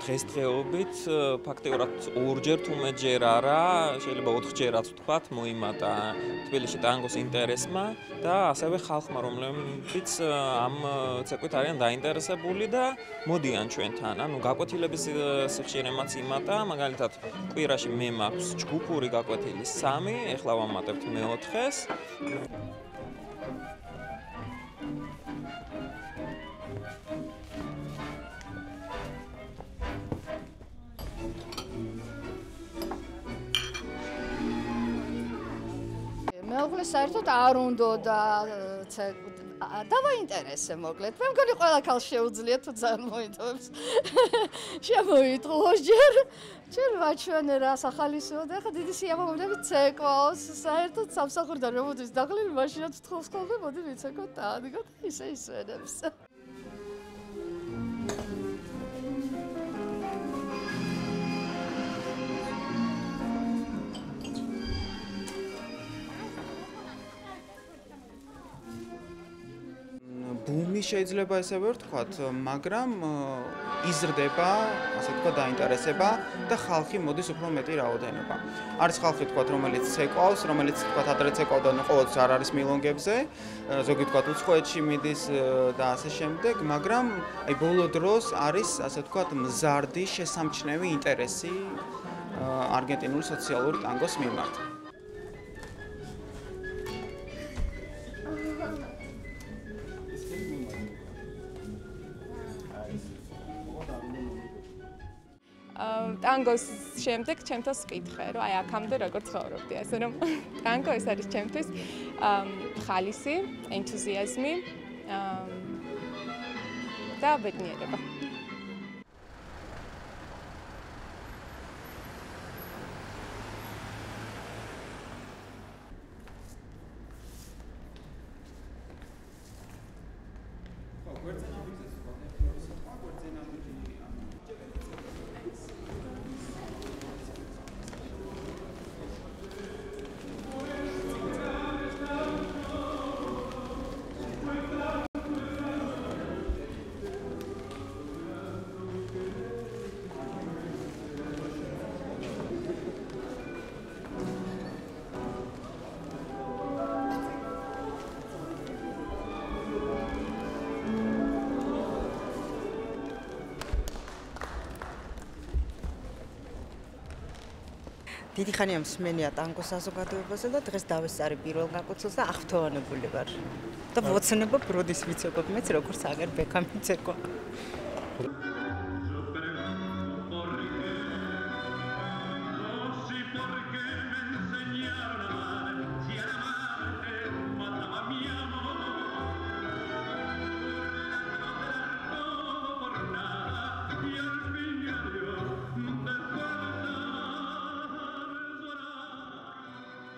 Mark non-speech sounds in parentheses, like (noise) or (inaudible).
დღესდღეობით ფაქტიურად ორჯერ თუ მეტჯერ არა, შეიძლება ოთხჯერაც ვთქვათ, მოიმატა თბილისში ტანგოს ინტერესმა და ასევე ხალხმა, რომლებიც ამ ცეკვით არიან დაინტერესებული და მოდიან ჩვენთან. ანუ გაკვეთილების სიხშირემაც იმატა, მაგალითად, კვირაში მე მაქვს ჯგუფური გაკვეთილი 3, ეხლა ვამატებთ მეოთხეს. მეუღლე საერთოდ არ უნდა და დავაინტერესე მოკლედ. მე მგონი ყველა ქალს შეუძლია თუ წარმოიტოვებს. (laughs) შემოიტყოს ჯერ. ჯერ ვაჩვენე რა სახალისოა და ხა დიდი სიამოვნები ცეკვავს. საერთოდ სამსახურიდან რომ მოდის დაღლილი მაშინაც თხოვს ხოლმე მოდი ვიცეკო და ამიგო ისე ისვენებს. ბუმი შეიძლება ესევე ვთქვათ, მაგრამ იზრდება, ასე ვთქვათ, დაინტერესება და ხალხი მოდის უფრო მეტი რაოდენობა. არის ხალხი ვთქვათ, რომელიც ცეკვავს, რომელიც ვთქვათ, ადრე ცეკვავდა, ნუ ყოველთვის არ არის მილონგებზე, ზოგი ვთქვათ, უცხოეთში მიდის და ასე შემდეგ, მაგრამ აი ბოლო დროს არის, ასე ვთქვათ, მზარდი შესამჩნევი ინტერესი არგენტინული სოციალური ტანგოს მიმართ. ტანგოს შემდეგ ჩემთვის ვკითხე, რომ აი აქამდე როგორ ცხოვრობდი, ასე რომ (laughs) ტანგო ეს არის ჩემთვის ხალისი, ენთუზიაზმი და ბედნიერება. დიდი ხანია მსმენია ტანგო საზოგადოებაზე და დღეს დავესწარი პირველ გაკუთილს და აღფრთოვანებული ვარ. და ვოცნებობ როდის ვიცოდობ მეც როგორც აგერ ბექამი ცეკვა.